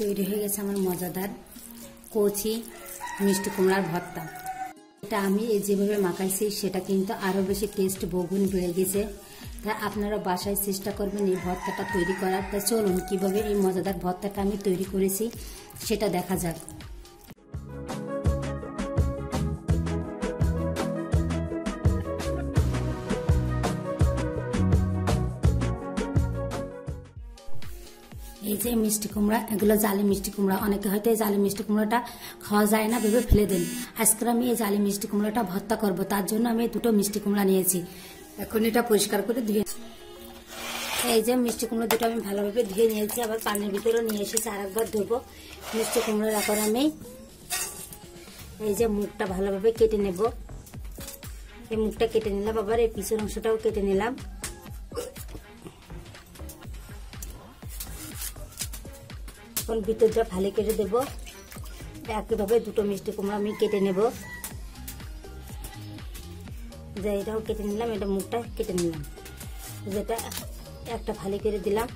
তৈরি হয়ে গেছে আমার মজাদার কচি মিষ্টি কুমড়ার ভর্তা। এটা আমি যেভাবে মাখাইছি, সেটা কিন্তু আরও বেশি টেস্ট বগুন বেড়ে গেছে। তা আপনারা বাসায় চেষ্টা করবেন এই ভর্তাটা তৈরি করার। তা চলুন, কীভাবে এই মজাদার ভর্তাটা আমি তৈরি করেছি, সেটা দেখা যাক। এই যে মিষ্টি কুমড়া, এগুলো জালি মিষ্টি কুমড়া। অনেকে হয়তো এই জালি মিষ্টি কুমড়াটা খাওয়া যায় না, ভেবে ফেলে দেন। আজকে আমি এই জালি মিষ্টি কুমড়াটা ভর্তা করব। তার জন্য আমি দুটো মিষ্টি কুমড়া নিয়েছি। এখন এটা পরিষ্কার করে ধুয়ে এই যে মিষ্টি কুমড়ো দুটো আমি ভালোভাবে ধুয়ে নিয়েছি। আবার পানির ভিতরে নিয়ে এসেছি আর একবার ধুবো। মিষ্টি কুমড়োর এখন আমি এই যে মুখটা ভালোভাবে কেটে নেব। এই মুখটা কেটে নিলাম। আবার এই পিছন অংশটাও কেটে নিলাম। এখন ভিতরটা ভালো কেটে দেব। একইভাবে দুটো মিষ্টি কুমড়ো আমি কেটে নেব। যে এটাও কেটে নিলাম, এটা মুখটা কেটে নিলাম। যেটা একটা ভালি করে দিলাম,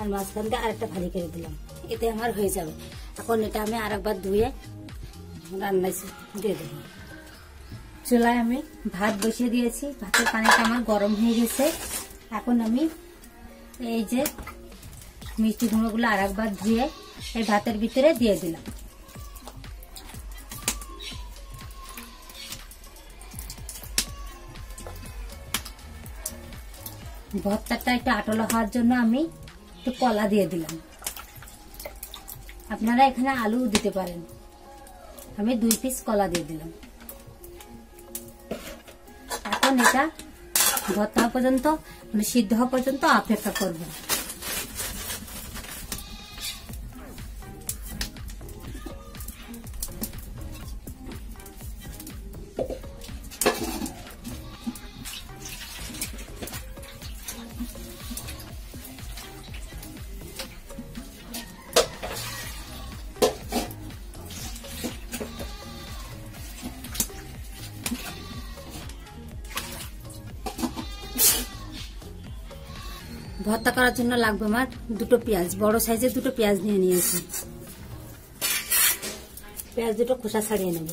আর মাঝখানটা আরেকটা ভালি করে দিলাম। এতে আমার হয়ে যাবে। এখন এটা আমি আরেকবার ধুয়ে রান্নায় দিয়ে দেবো। চুলায় আমি ভাত বসিয়ে দিয়েছি। ভাতের পানিটা আমার গরম হয়ে গেছে। এখন আমি এই যে মিষ্টি কুমড়োগুলো আর একবার ধুয়ে এই ভাতের ভিতরে দিয়ে দিলাম। ভর্তাটা একটু আটলা হওয়ার জন্য আমি একটু কলা দিয়ে দিলাম। আপনারা এখানে আলু দিতে পারেন। আমি দুই পিস কলা দিয়ে দিলাম। এখন এটা ভর্তা পর্যন্ত মানে সিদ্ধ হওয়া পর্যন্ত অপেক্ষা করব ভর্তা করার জন্য লাগবে আমার দুটো পেঁয়াজ, বড় সাইজের দুটো পেঁয়াজ নিয়ে নিয়েছি। পেঁয়াজ দুটো খোসা ছাড়িয়ে নেব।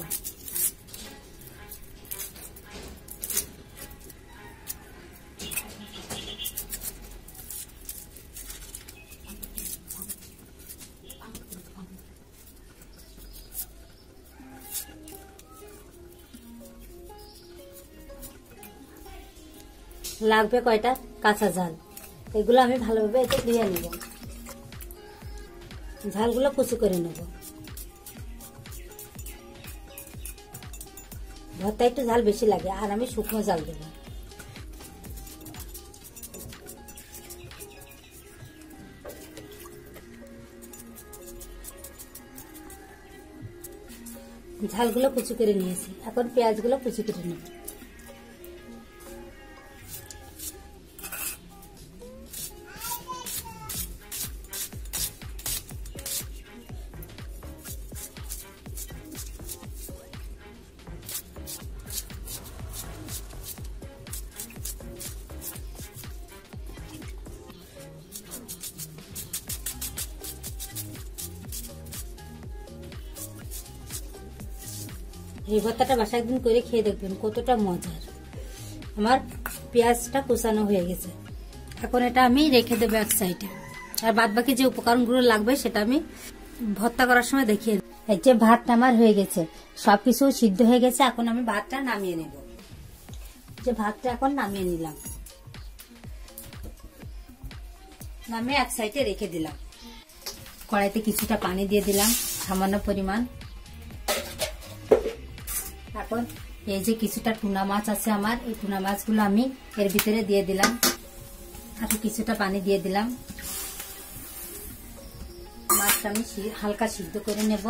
লাগবে কয়টা? কাঁচা ঝাল এগুলো আমি ভালোভাবে এতে দিয়ে নেব। ঝালগুলো কুচু করে নেব। ভর্তা একটু ঝাল বেশি লাগে, আর আমি শুকনো ঝাল দেব। ঝালগুলো কুচি করে নিয়েছি। এখন পেঁয়াজগুলো কুচি করে নেব। এই ভর্তাটা বাসা একদিন করে খেয়ে দেখবেন, কতটা মজার। আমার পেঁয়াজটা কুচানো হয়ে গেছে। এখন এটা আমি রেখে দেবো এক সাইডে। আর বাদ বাকি যে উপকরণগুলো লাগবে সেটা আমি ভর্তা করার সময় দেখিয়ে এই যে ভাতটা আমার হয়ে গেছে, সবকিছু সিদ্ধ হয়ে গেছে, এখন আমি ভাতটা নামিয়ে নেব। যে ভাতটা এখন নামিয়ে নিলাম। নামিয়ে এক সাইডে রেখে দিলাম। কড়াইতে কিছুটা পানি দিয়ে দিলাম, সামান্য পরিমাণ। এখন এই যে কিছুটা টুনা মাছ আছে আমার, এই টুনা মাছগুলো আমি এর ভিতরে দিয়ে দিলাম। আর কিছুটা পানি দিয়ে দিলাম। মাছটা আমি হালকা সিদ্ধ করে নেব।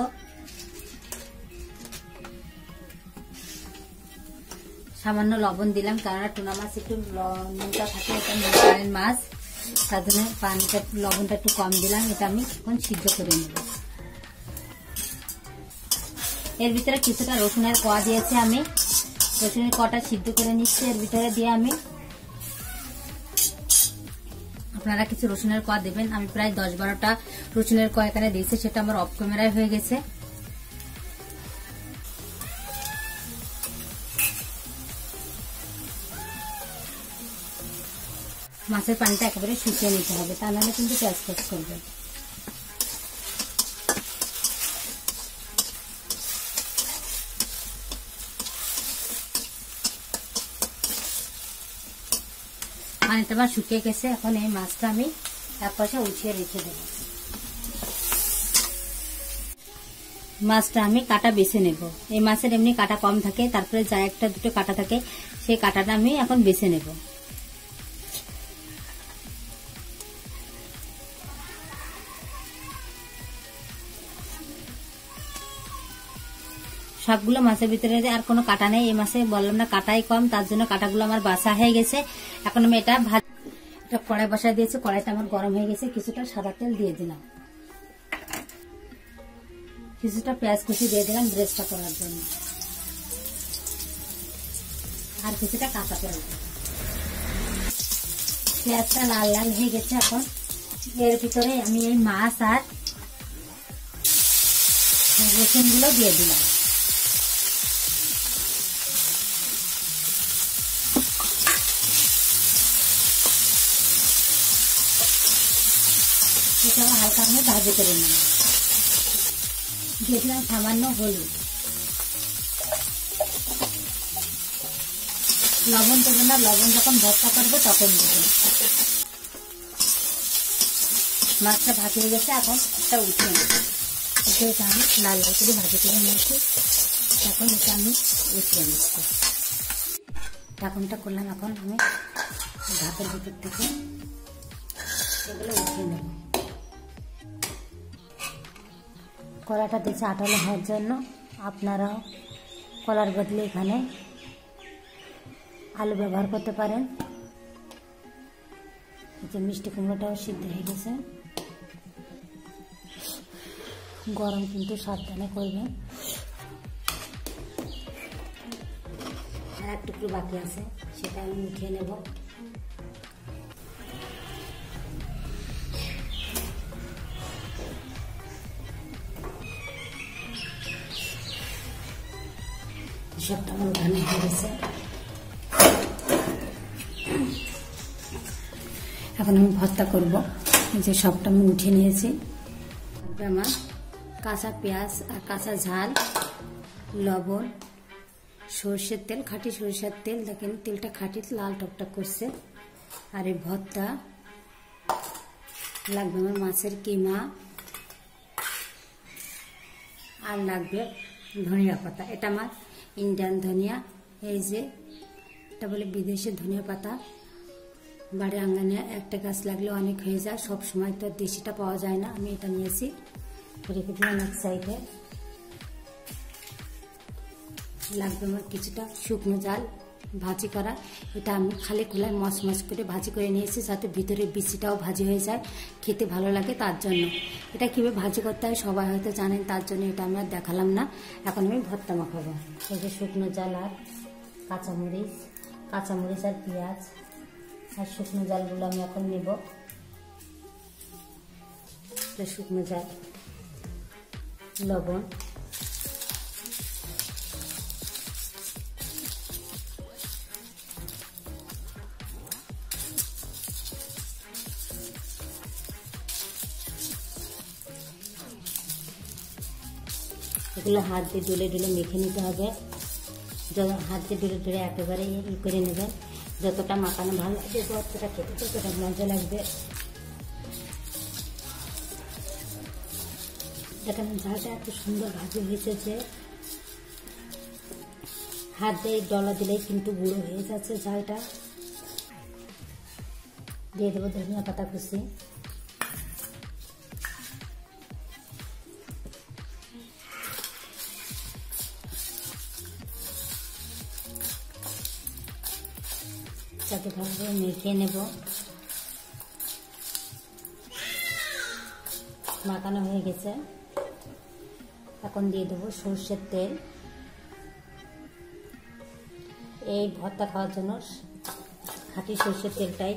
সামান্য লবণ দিলাম কেননা টুনা মাছ একটু নুনটা থাকে, এটা নুন মাছ। তার জন্য পানিটা, লবণটা একটু কম দিলাম, এটা আমি এখন সিদ্ধ করে নেব। এর ভিতরে কিছুটা রসুনের কোয়া দিয়েছি আমি। রসুনের কটা সিদ্ধ করে নিচ্ছি, এর ভিতরে দিয়ে আমি আপনারা কিছু রসুনের কোয়া দেবেন। আমি প্রায় দশ বারোটা রসুনের কয়েকখানে দিয়েছি, সেটা আমার অফ ক্যামেরায় হয়ে গেছে। মাছের পানিটা একেবারে শুকিয়ে নিতে হবে, তা নাহলে কিন্তু পেঁয়াজ করবে। পানিটা আমার শুকিয়ে গেছে, এখন এই মাছটা আমি এক পাশে উঠিয়ে রেখে দেব। মাছটা আমি কাটা বেছে নেব। এই মাছের এমনি কাটা কম থাকে, তারপরে যা একটা দুটো কাটা থাকে, সেই কাটাটা আমি এখন বেছে নেব। সবগুলো মাছের ভিতরে আর কোনো কাটা নেই, এই মাছে বললাম না কাটাই কম, তার জন্য কাটাগুলো আমার বাসা হয়ে গেছে। এখন আমি এটা ভাত এটা কড়াই বসায় দিয়েছি, কড়াইটা আমার গরম হয়ে গেছে, কিছুটা সাদা তেল দিয়ে দিলাম। কিছুটা পেঁয়াজ কুচি দিয়ে দিলাম ব্রেস্টটা করার জন্য। আর কিছুটা কাঁচা পেঁয়াজ পেঁয়াজটা লাল লাল হয়ে গেছে এখন। এর ভিতরে আমি এই মাছ আর রসুনগুলো দিয়ে দিলাম। এটাও হালকা আমি ভাজি করে নেব দিয়ে সামান্য হলুদ। লবণ দেবো না, লবণ যখন ভর্তা করব তখন দেবো। মাছটা ভাজি হয়ে গেছে, এখন একটা নেব এটা আমি লাল লাল করে ভাজি করে নিয়েছি। এখন এটা আমি উঠিয়ে নিচ্ছি। ঢাকনটা করলাম এখন আমি ভাতের ভিতর থেকে এগুলো উঠিয়ে নেব। কলাটা দিয়েছে আটালো হওয়ার জন্য আপনারাও কলার বদলে এখানে আলু ব্যবহার করতে পারেন। যে মিষ্টি কুমড়োটাও সিদ্ধ হয়ে গেছে। গরম কিন্তু সাবধানে করবেন। আর একটুকু বাকি আছে, সেটা আমি উঠিয়ে নেব। সবটা আমার উঠানো হয়ে গেছে এখন আমি ভর্তা করব। যে সবটা আমি উঠিয়ে নিয়েছি। আমার কাঁচা পেঁয়াজ আর কাঁচা ঝাল, লবণ, সর্ষের তেল, খাঁটি সর্ষের তেল। দেখেন তেলটা খাঁটি, লাল টকটক করছে। আর এই ভর্তা লাগবে আমার মাছের কিমা। আর লাগবে ধনিয়া পাতা এটা আমার ইন্ডিয়ান ধনিয়া। এই যে, এটা বলে বিদেশি ধনিয়া পাতা বাড়ি আঙ্গানে একটা গাছ লাগলে অনেক হয়ে যায়। সব সময় তো দেশিটা পাওয়া যায় না। আমি এটা নিয়েছি। রেখে দিলাম এক সাইডে। লাগবে আমার কিছুটা শুকনো জাল। ভাজি করা। এটা আমি খালি খোলায় মশ করে ভাজি করে নিয়েছি, যাতে ভিতরে বিচিটাও ভাজি হয়ে যায়, খেতে ভালো লাগে তার জন্য। এটা কীভাবে ভাজি করতে হয় সবাই হয়তো জানেন, তার জন্য এটা আমি আর দেখালাম না। এখন আমি ভর্তা মাখাবো। এই যে শুকনো জাল আর কাঁচামরিচ কাঁচামরিচ আর পেঁয়াজ আর শুকনো জালগুলো আমি এখন নেব। শুকনো জাল, লবণ। এগুলো হাত দিয়ে ডুলে ডুলে মেখে নিতে হবে। হাত দিয়ে ডুলে ডুলে একেবারে ই করে নেবেন যতটা মাখানো ভালো লাগবে, ততটা খেতে ততটা মজা লাগবে। দেখেন, ঝালটা এত সুন্দর ভাজি হয়েছে যে হাত দিয়ে ডলা দিলেই কিন্তু গুঁড়ো হয়ে যাচ্ছে ঝালটা। দিয়ে দেবো ধনিয়া পাতা কুচি। এভাবে মেখে নেব। মাখানো হয়ে গেছে। এখন দিয়ে দেবো সর্ষের তেল। এই ভর্তা খাওয়ার জন্য খাঁটি সর্ষের তেলটাই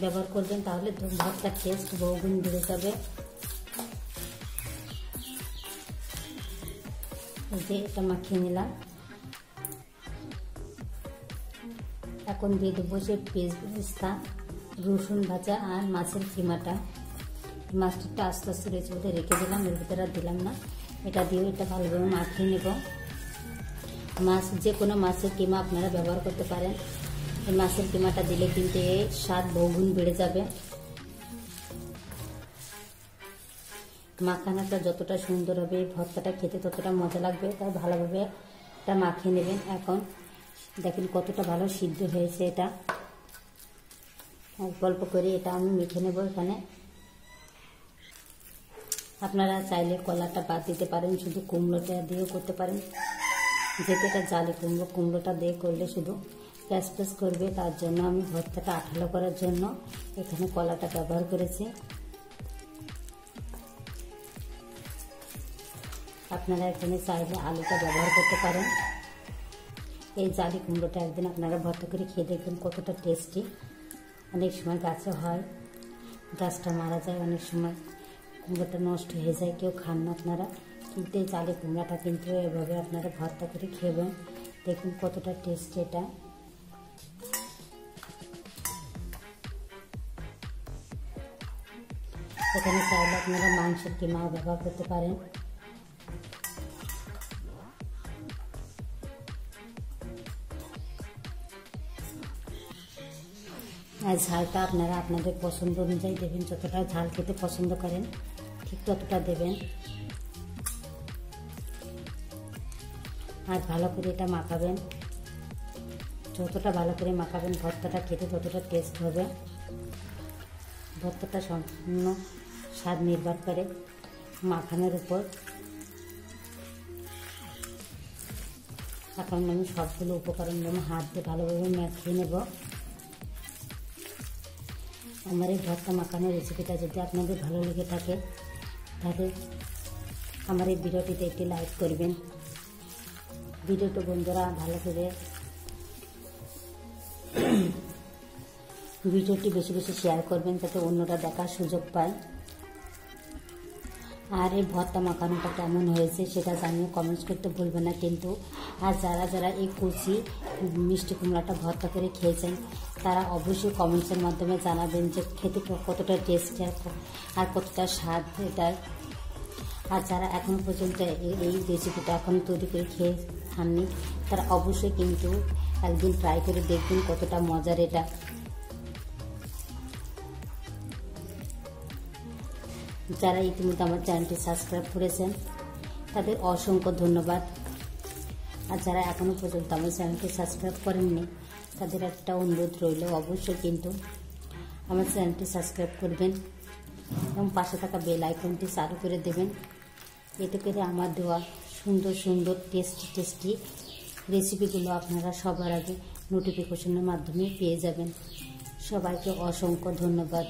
ব্যবহার করবেন, তাহলে ভর্তার টেস্ট বহুগুণ বেড়ে যাবে। যে এটা মাখিয়ে নিলাম। এখন দিয়ে দেবো যে পেস্তা রসুন ভাজা আর মাছের কিমাটা। মাছটা আস্তে আস্তে রয়েছে বোধহয় রেখে দিলাম, এর ভিতরে দিলাম না। এটা দিয়ে এটা ভালোভাবে মাখিয়ে নেব। মাছ, যে কোনো মাছের কিমা আপনারা ব্যবহার করতে পারেন। এই মাছের কিমাটা দিলে কিন্তু এর স্বাদ বহুগুণ বেড়ে যাবে। মাখানাটা যতটা সুন্দর হবে, ভর্তাটা খেতে ততটা মজা লাগবে, তাই ভালোভাবে এটা মাখিয়ে নেবেন এখন। দেখেন কতটা ভালো সিদ্ধ হয়েছে এটা। অল্প অল্প করে এটা আমি মেখে নেব এখানে। আপনারা চাইলে কলাটা বাদ দিতে পারেন, শুধু কুমড়োটা দিয়েও করতে পারেন। এটা জালি কুমড়ো, কুমড়োটা দিয়ে করলে শুধু প্যাস প্যাস করবে, তার জন্য আমি ভর্তাটা আঠালো করার জন্য এখানে কলাটা ব্যবহার করেছি। আপনারা এখানে চাইলে আলুটা ব্যবহার করতে পারেন। এই জালি কুমড়োটা একদিন আপনারা ভর্তা করে খেয়ে দেখবেন কতটা টেস্টি অনেক সময় গাছে হয়, গাছটা মারা যায়, অনেক সময় কুমড়োটা নষ্ট হয়ে যায়, কেউ খান না আপনারা। কিন্তু এই জালি কুমড়াটা কিন্তু এভাবে আপনারা ভর্তা করে খেবেন, দেখুন কতটা টেস্ট এটা। এখানে চাইলে আপনারা মাংসের কিমাও ব্যবহার করতে পারেন। আর ঝালটা আপনারা আপনাদের পছন্দ অনুযায়ী দেবেন। যতটা ঝাল খেতে পছন্দ করেন, ঠিক ততটা দেবেন। আর ভালো করে এটা মাখাবেন। যতটা ভালো করে মাখাবেন, ভর্তাটা খেতে ততটা টেস্ট হবে। ভর্তাটা সম্পূর্ণ স্বাদ নির্ভর করে মাখানোর উপর। এখন আমি সবগুলো উপকরণ আমি হাত দিয়ে ভালোভাবে মাখিয়ে নেব। আমার এই ভর্তা মাখানোর রেসিপিটা যদি আপনাদের ভালো লেগে থাকে, তাহলে আমার এই ভিডিওটিতে একটি লাইক করবেন। ভিডিওটা বন্ধুরা ভালো করে ভিডিওটি বেশি বেশি শেয়ার করবেন, যাতে অন্যরা দেখার সুযোগ পায়। আর এই ভর্তা মাখানোটা কেমন হয়েছে সেটা জানিয়ে কমেন্টস করতে ভুলবেন না। কিন্তু আর যারা যারা এই কুচি, মিষ্টি কুমড়াটা ভর্তা করে খেয়েছেন তারা অবশ্যই কমেন্টসের মাধ্যমে জানাবেন যে খেতে কতটা টেস্টি আর কতটা স্বাদ এটার আর যারা এখনও পর্যন্ত এই রেসিপিটা এখন তৈরি করে খেয়ে খাননি, তারা অবশ্যই কিন্তু একদিন ট্রাই করে দেখবেন কতটা মজার এটা। যারা ইতিমধ্যে আমার চ্যানেলটি সাবস্ক্রাইব করেছেন, তাদের অসংখ্য ধন্যবাদ। আর যারা এখনও পর্যন্ত আমার চ্যানেলটি সাবস্ক্রাইব করেননি তাদের একটা অনুরোধ রইল, অবশ্যই কিন্তু আমার চ্যানেলটি সাবস্ক্রাইব করবেন এবং পাশে থাকা বেল আইকনটি চালু করে দেবেন। এতে করে আমার দেওয়া সুন্দর সুন্দর টেস্টি টেস্টি রেসিপিগুলো আপনারা সবার আগে নোটিফিকেশনের মাধ্যমে পেয়ে যাবেন। সবাইকে অসংখ্য ধন্যবাদ।